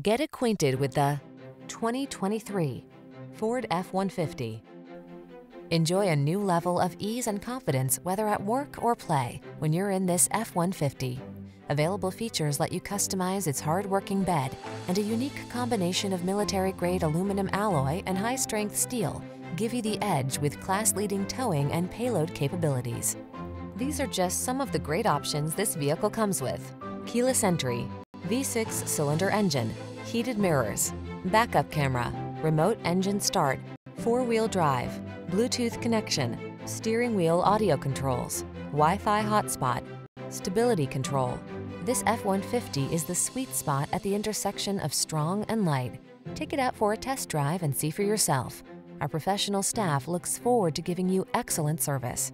Get acquainted with the 2023 Ford F-150. Enjoy a new level of ease and confidence whether at work or play when you're in this F-150. Available features let you customize its hard-working bed and a unique combination of military-grade aluminum alloy and high-strength steel give you the edge with class-leading towing and payload capabilities. These are just some of the great options this vehicle comes with. Keyless entry, V6 cylinder engine, heated mirrors, backup camera, remote engine start, four-wheel drive, Bluetooth connection, steering wheel audio controls, Wi-Fi hotspot, stability control. This F-150 is the sweet spot at the intersection of strong and light. Take it out for a test drive and see for yourself. Our professional staff looks forward to giving you excellent service.